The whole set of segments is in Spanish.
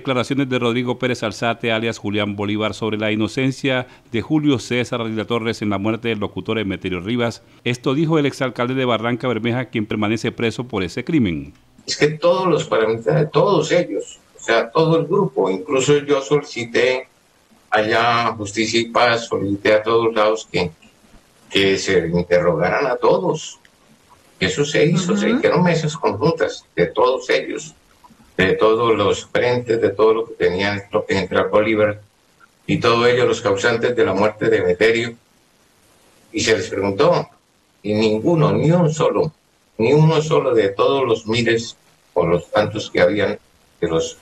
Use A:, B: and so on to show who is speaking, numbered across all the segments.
A: Declaraciones de Rodrigo Pérez Alzate, alias Julián Bolívar, sobre la inocencia de Julio César Ardila Torres en la muerte del locutor Emeterio Rivas. Esto dijo el exalcalde de Barranca Bermeja, quien permanece preso por ese crimen.
B: Es que todos los paramilitares, todos ellos, o sea, todo el grupo, incluso yo solicité allá Justicia y Paz, solicité a todos lados que, que se interrogaran a todos. Eso se hizo, se hicieron mesas conjuntas de todos ellos de todos los frentes, de todo lo que tenían que entrar Bolívar y todos ellos los causantes de la muerte de Emeterio. Y se les preguntó, y ninguno, ni un solo, ni uno solo de todos los miles o los tantos que habían de los,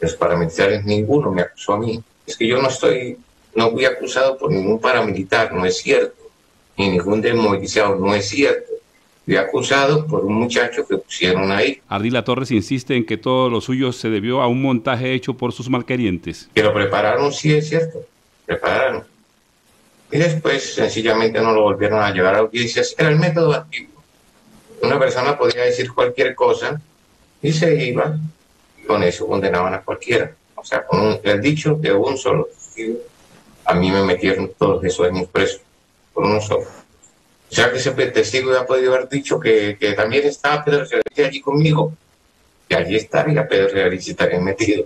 B: los paramilitares, ninguno me acusó a mí. Es que yo no estoy, no fui acusado por ningún paramilitar, no es cierto, ni ningún desmovilizado, no es cierto fue acusado por un muchacho que pusieron ahí.
A: Ardila Torres insiste en que todo lo suyo se debió a un montaje hecho por sus malquerientes.
B: Que lo prepararon, sí es cierto, prepararon. Y después sencillamente no lo volvieron a llevar a audiencias. Era el método antiguo. Una persona podía decir cualquier cosa y se iba y con eso condenaban a cualquiera. O sea, con el dicho de un solo a mí me metieron todos esos años presos por uno solo. O sea que ese testigo ya podido haber dicho que, que también estaba Pedro Realici allí conmigo, que allí estaría Pedro Realici también metido,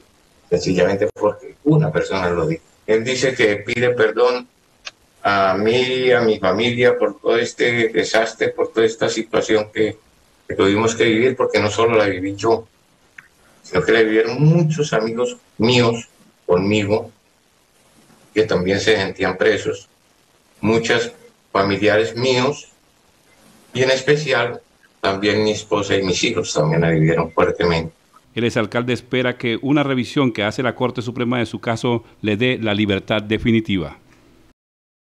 B: sencillamente porque una persona lo dijo. Él dice que pide perdón a mí, a mi familia, por todo este desastre, por toda esta situación que, que tuvimos que vivir, porque no solo la viví yo, sino que la vivieron muchos amigos míos conmigo, que también se sentían presos, muchas familiares míos y en especial también mi esposa y mis hijos también la vivieron fuertemente.
A: El exalcalde espera que una revisión que hace la Corte Suprema de su caso le dé la libertad definitiva.